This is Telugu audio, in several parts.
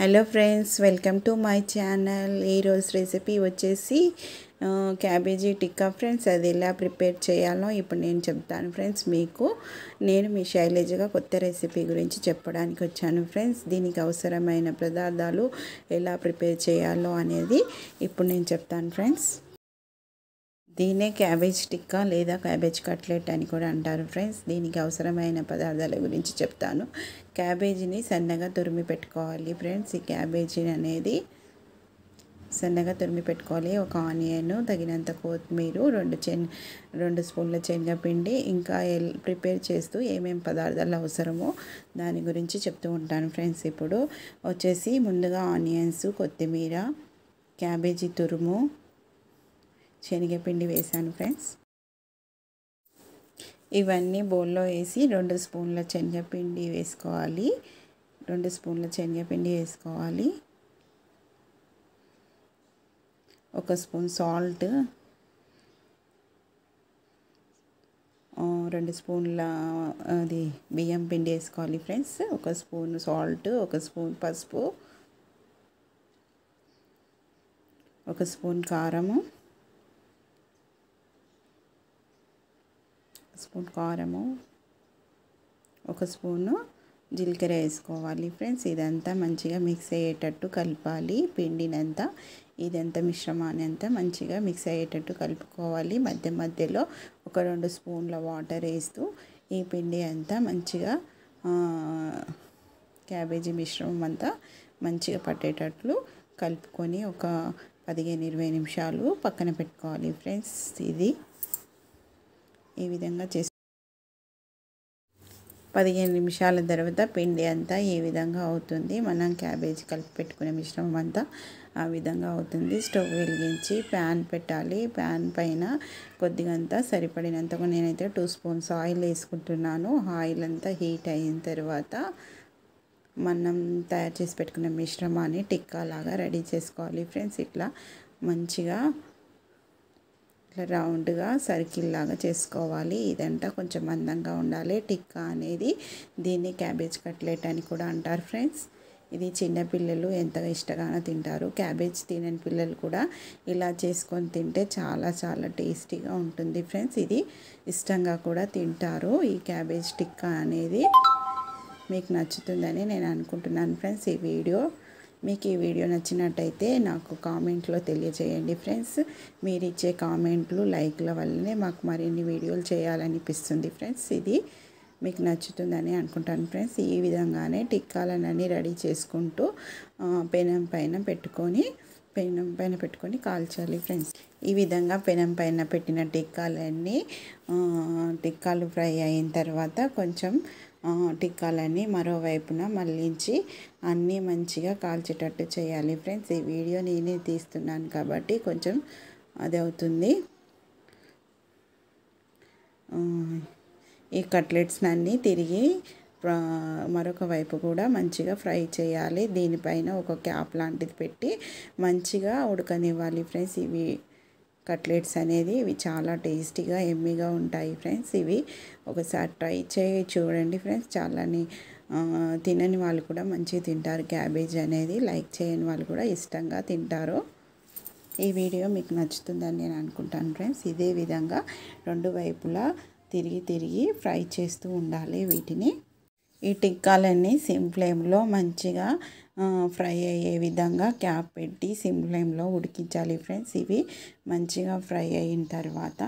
Hello friends welcome to my channel. ఈరోజు రెసిపీ వచ్చేసి క్యాబేజీ టిక్కా ఫ్రెండ్స్. అది ఎలా ప్రిపేర్ చేయాలో ఇప్పుడు నేను చెప్తాను ఫ్రెండ్స్ మీకు. నేను మీ శైలజగా కొత్త రెసిపీ గురించి చెప్పడానికి వచ్చాను ఫ్రెండ్స్. దీనికి అవసరమైన పదార్థాలు ఎలా ప్రిపేర్ చేయాలో అనేది ఇప్పుడు నేను చెప్తాను ఫ్రెండ్స్. దీన్నే క్యాబేజ్ టిక్కా లేదా క్యాబేజ్ కట్లెట్ అని కూడా అంటారు ఫ్రెండ్స్. దీనికి అవసరమైన పదార్థాల గురించి చెప్తాను. క్యాబేజీని సన్నగా తురిమి పెట్టుకోవాలి ఫ్రెండ్స్. ఈ క్యాబేజీ అనేది సన్నగా తురిమి పెట్టుకోవాలి. ఒక ఆనియన్ తగినంత కొత్తిమీర రెండు చెన్ రెండు స్పూన్ల శనగపిండి ఇంకా ఎల్ ప్రిపేర్ చేస్తూ ఏమేమి పదార్థాలు అవసరమో దాని గురించి చెప్తూ ఉంటాను ఫ్రెండ్స్. ఇప్పుడు వచ్చేసి ముందుగా ఆనియన్స్ కొత్తిమీర క్యాబేజీ తురుము శనగపిండి వేసాను ఫ్రెండ్స్. ఇవన్నీ బౌల్లో వేసి రెండు స్పూన్ల శనగపిండి వేసుకోవాలి. రెండు స్పూన్ల శనగపిండి వేసుకోవాలి. ఒక స్పూన్ సాల్ట్. రెండు స్పూన్ల అది బియ్యం పిండి వేసుకోవాలి ఫ్రెండ్స్. ఒక స్పూన్ సాల్ట్ ఒక స్పూన్ పసుపు ఒక స్పూన్ కారము. స్పూన్ కారము ఒక స్పూను జీలకర్ర వేసుకోవాలి ఫ్రెండ్స్. ఇదంతా మంచిగా మిక్స్ అయ్యేటట్టు కలపాలి. పిండినంతా ఇదంతా మిశ్రమాన్ని అంతా మంచిగా మిక్స్ అయ్యేటట్టు కలుపుకోవాలి. మధ్య మధ్యలో ఒక రెండు స్పూన్ల వాటర్ వేస్తూ ఈ పిండి అంతా మంచిగా క్యాబేజీ మిశ్రమం అంతా మంచిగా పట్టేటట్లు కలుపుకొని ఒక పదిహేను ఇరవై నిమిషాలు పక్కన పెట్టుకోవాలి ఫ్రెండ్స్. ఇది ఈ విధంగా చేసి పదిహేను నిమిషాల తర్వాత పిండి అంతా ఈ విధంగా అవుతుంది. మనం క్యాబేజ్ కలిపి పెట్టుకునే మిశ్రమం అంతా ఆ విధంగా అవుతుంది. స్టవ్ వెలిగించి ప్యాన్ పెట్టాలి. ప్యాన్ పైన కొద్దిగంత సరిపడినంత నేనైతే టూ స్పూన్స్ ఆయిల్ వేసుకుంటున్నాను. ఆయిల్ అంతా హీట్ అయిన తర్వాత మనం తయారు చేసి పెట్టుకున్న మిశ్రమాన్ని టిక్కా లాగా రెడీ చేసుకోవాలి. ఫ్రెండ్స్ ఇట్లా మంచిగా ఇట్లా రౌండ్గా సర్కిల్ లాగా చేసుకోవాలి. ఇదంతా కొంచెం మందంగా ఉండాలి. టిక్కా అనేది దీన్ని క్యాబేజ్ కట్లెట్ అని కూడా అంటారు ఫ్రెండ్స్. ఇది చిన్నపిల్లలు ఎంతగా ఇష్టంగానో తింటారు. క్యాబేజ్ తినని పిల్లలు కూడా ఇలా చేసుకొని తింటే చాలా చాలా టేస్టీగా ఉంటుంది ఫ్రెండ్స్. ఇది ఇష్టంగా కూడా తింటారు. ఈ క్యాబేజ్ టిక్కా అనేది మీకు నచ్చుతుందని నేను అనుకుంటున్నాను ఫ్రెండ్స్ ఈ వీడియో. మీకు ఈ వీడియో నచ్చినట్టయితే నాకు కామెంట్లో తెలియజేయండి ఫ్రెండ్స్. మీరు ఇచ్చే కామెంట్లు లైక్ల వల్లనే మాకు మరిన్ని వీడియోలు చేయాలనిపిస్తుంది ఫ్రెండ్స్. ఇది మీకు నచ్చుతుందని అనుకుంటాను ఫ్రెండ్స్. ఈ విధంగానే టిక్కాలన్నీ రెడీ చేసుకుంటూ పెనం పైన పెట్టుకొని పెనం పైన పెట్టుకొని కాల్చాలి ఫ్రెండ్స్. ఈ విధంగా పెనం పైన పెట్టిన టిక్కాలన్నీ టిక్కాలు ఫ్రై అయిన తర్వాత కొంచెం టిక్కాలన్నీ మరోవైపున మళ్ళించి అన్నీ మంచిగా కాల్చేటట్టు చేయాలి. ఫ్రెండ్స్ ఈ వీడియో నేనే తీస్తున్నాను కాబట్టి కొంచెం అది అవుతుంది ఈ కట్లెట్స్ని అన్నీ తిరిగి మరొక వైపు కూడా మంచిగా ఫ్రై చేయాలి. దీనిపైన ఒక క్యాప్ లాంటిది పెట్టి మంచిగా ఉడకనివ్వాలి. ఫ్రెండ్స్ ఇవి కట్లెట్స్ అనేది ఇవి చాలా టేస్టీగా ఎమ్మీగా ఉంటాయి ఫ్రెండ్స్. ఇవి ఒకసారి ట్రై చేయి చూడండి ఫ్రెండ్స్. చాలాని తినని వాళ్ళు కూడా మంచిగా తింటారు. క్యాబేజ్ అనేది లైక్ చేయని వాళ్ళు కూడా ఇష్టంగా తింటారు. ఈ వీడియో మీకు నచ్చుతుందని నేను అనుకుంటాను ఫ్రెండ్స్. ఇదే విధంగా రెండు వైపులా తిరిగి తిరిగి ఫ్రై చేస్తూ ఉండాలి వీటిని. ఈ టిక్కాలన్నీ సిమ్ ఫ్లేమ్లో మంచిగా ఫ్రై అయ్యే విధంగా క్యాప్ పెట్టి సిమ్ ఫ్లేమ్లో ఉడికించాలి ఫ్రెండ్స్. ఇవి మంచిగా ఫ్రై అయిన తర్వాత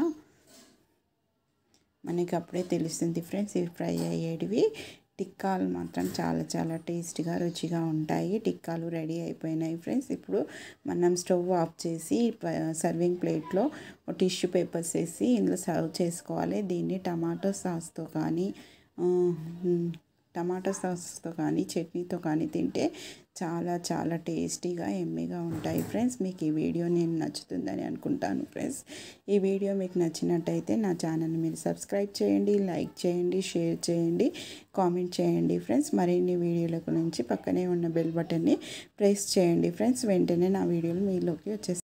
మనకి అప్పుడే తెలుస్తుంది ఫ్రెండ్స్ ఇవి ఫ్రై అయ్యేటివి. టిక్కాలు మాత్రం చాలా చాలా టేస్టీగా రుచిగా ఉంటాయి. టిక్కాలు రెడీ అయిపోయినాయి ఫ్రెండ్స్. ఇప్పుడు మనం స్టవ్ ఆఫ్ చేసి సర్వింగ్ ప్లేట్లో టిష్యూ పేపర్స్ వేసి ఇందులో సర్వ్ చేసుకోవాలి. దీన్ని టమాటో సాస్తో కానీ టమాటా సాస్తో కానీ చట్నీతో కానీ తింటే చాలా చాలా టేస్టీగా ఎమ్మీగా ఉంటాయి ఫ్రెండ్స్. మీకు ఈ వీడియో నేను నచ్చుతుందని అనుకుంటాను ఫ్రెండ్స్. ఈ వీడియో మీకు నచ్చినట్టయితే నా ఛానల్ని మీరు సబ్స్క్రైబ్ చేయండి లైక్ చేయండి షేర్ చేయండి కామెంట్ చేయండి ఫ్రెండ్స్. మరిన్ని వీడియోల గురించి పక్కనే ఉన్న బెల్ బటన్ని ప్రెస్ చేయండి ఫ్రెండ్స్. వెంటనే నా వీడియోలు మీలోకి వచ్చేస్తాయి.